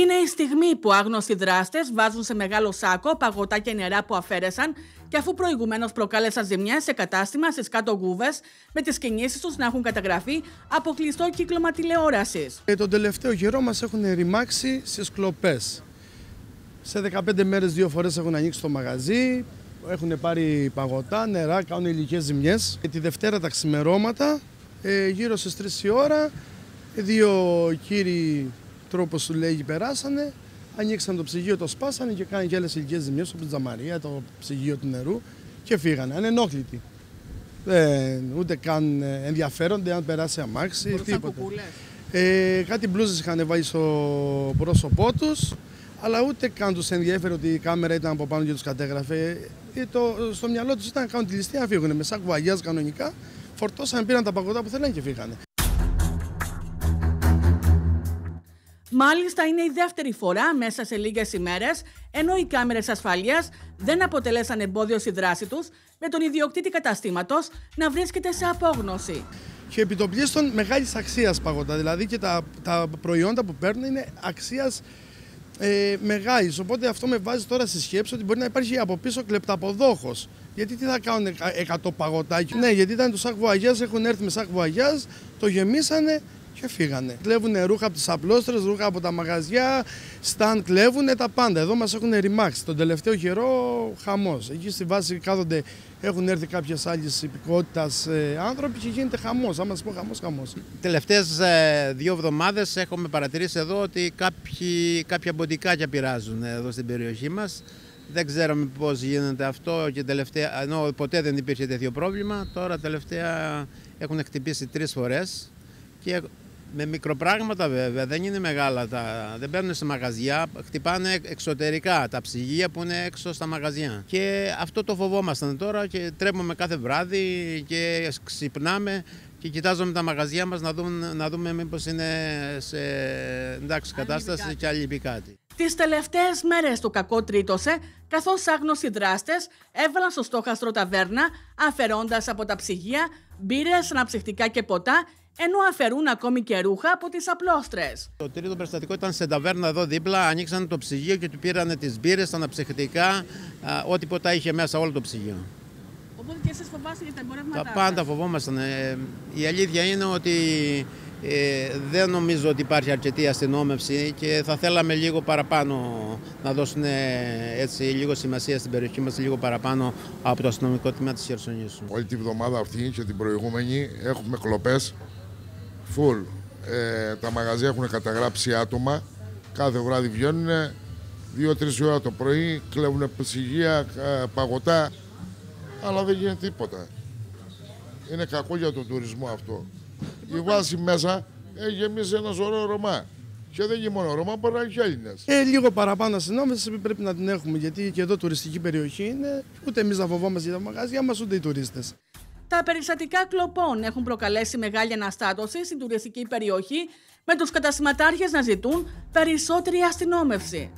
Είναι η στιγμή που άγνωστοι δράστες βάζουν σε μεγάλο σάκο παγωτά και νερά που αφαίρεσαν και αφού προηγουμένως προκάλεσαν ζημιά σε κατάστημα στις κάτω γούβες, με τις κινήσεις τους να έχουν καταγραφεί από κλειστό κύκλωμα τηλεόρασης. Ε, τον τελευταίο καιρό μας έχουν ρημάξει στις κλοπές. Σε 15 μέρες, δύο φορές έχουν ανοίξει το μαγαζί, έχουν πάρει παγωτά, νερά, κάνουν υλικές ζημιές. Και τη Δευτέρα τα ξημερώματα, ε, γύρω στις 3 η ώρα, δύο κύριοι τρόπο του λέγει περάσανε, ανοίξαν το ψυγείο, το σπάσανε και κάνανε και άλλες ηλικίες ζημιές όπως Τζαμαρία, το ψυγείο του νερού και φύγανε. Ανενόχλητοι. Δεν, ούτε καν ε, ενδιαφέρονται αν περάσει αμάξι, τίποτα. Ε, κάτι μπλούζες είχαν βάλει στο πρόσωπό τους, αλλά ούτε καν τους ενδιαφέρει ότι η κάμερα ήταν από πάνω και τους κατέγραφε. Ε, το, στο μυαλό τους ήταν να κάνουν τη ληστεία να φύγουν. Με σάκου κανονικά, φορτώσαν, πήραν τα παγωτά που θέλανε και φύγανε. Μάλιστα είναι η δεύτερη φορά μέσα σε λίγες ημέρες, ενώ οι κάμερες ασφαλείας δεν αποτελέσαν εμπόδιο στη δράση τους, με τον ιδιοκτήτη καταστήματος να βρίσκεται σε απόγνωση. Και επιτοπλίστων μεγάλης αξίας παγωτά. Δηλαδή και τα, τα προϊόντα που παίρνουν είναι αξίας ε, μεγάλης. Οπότε αυτό με βάζει τώρα στη σκέψη ότι μπορεί να υπάρχει από πίσω κλεπταποδόχος. Γιατί τι θα κάνουν 100 παγωτάκια. Ναι, γιατί ήταν του σακ έχουν έρθει με σακ το γεμίσανε και φύγανε. Κλέβουν ρούχα από τι απλώστρε, ρούχα από τα μαγαζιά, σταν κλέβουν τα πάντα. Εδώ μας έχουν ρημάξεις. Τον τελευταίο καιρό χαμός. Εκεί στη βάση κάθονται, έχουν έρθει κάποιες άλλες υπηκότητας ε, άνθρωποι και γίνεται χαμός. Αν μα πω χαμός, χαμός. Τελευταίες δύο εβδομάδες έχουμε παρατηρήσει εδώ ότι κάποιοι, κάποια μποντικάκια πειράζουν εδώ στην περιοχή μας. Δεν ξέραμε πώς γίνεται αυτό και τελευταία, ενώ ποτέ δεν υπήρχε τέτοιο πρόβλημα. Τώρα τελευταία έχουν χτυπήσει τρεις φορές και με μικροπράγματα βέβαια, δεν είναι μεγάλα. Τα, δεν παίρνουν σε μαγαζιά, χτυπάνε εξωτερικά τα ψυγεία που είναι έξω στα μαγαζιά. Και αυτό το φοβόμασταν τώρα και τρέμουμε κάθε βράδυ και ξυπνάμε και κοιτάζουμε τα μαγαζιά μας να δούμε, να δούμε μήπως είναι σε εντάξει κατάσταση και άλλη κάτι. Τις τελευταίες μέρες του κακό τρίτωσε, καθώς άγνωστοι δράστες έβαλαν στο στόχαστρο ταβέρνα, αφαιρώντας από τα ψυγεία μπύρες, αναψυχτικά και ποτά ενώ αφαιρούν ακόμη και ρούχα από τις απλώστρε. Το τρίτο περιστατικό ήταν σε ταβέρνα εδώ δίπλα. Ανοίξαν το ψυγείο και του πήραν τις μπύρες, τα αναψυχτικά, ό,τι ποτά είχε μέσα όλο το ψυγείο. Οπότε και εσείς φοβάστε για τα εμπορεύματα. Τα πάντα φοβόμασταν. Ε, η αλήθεια είναι ότι ε, δεν νομίζω ότι υπάρχει αρκετή αστυνόμευση και θα θέλαμε λίγο παραπάνω να δώσουν έτσι λίγο σημασία στην περιοχή μας λίγο παραπάνω από το αστυνομικό τμήμα της Χερσονήσου. Όλη τη βδομάδα αυτή και την προηγούμενη έχουμε κλοπές full. Ε, τα μαγαζιά έχουν καταγράψει άτομα. Κάθε βράδυ βγαίνουν δύο-τρεις ώρα το πρωί, κλέβουν ψυγεία, ε, παγωτά, αλλά δεν γίνεται τίποτα. Είναι κακό για τον τουρισμό αυτό. Η βάση μέσα έχει γεμίσει ένα σωρό Ρωμά. Και δεν είναι μόνο Ρωμά, μπορεί να έχει Έλληνες. Ε, λίγο παραπάνω συνόμεση πρέπει να την έχουμε, γιατί και εδώ τουριστική περιοχή είναι. Ούτε εμείς να φοβόμαστε για τα μαγαζιά μας, ούτε οι τουρίστες. Τα περιστατικά κλοπών έχουν προκαλέσει μεγάλη αναστάτωση στην τουριστική περιοχή, με τους κατασυματάρχες να ζητούν περισσότερη αστυνόμευση.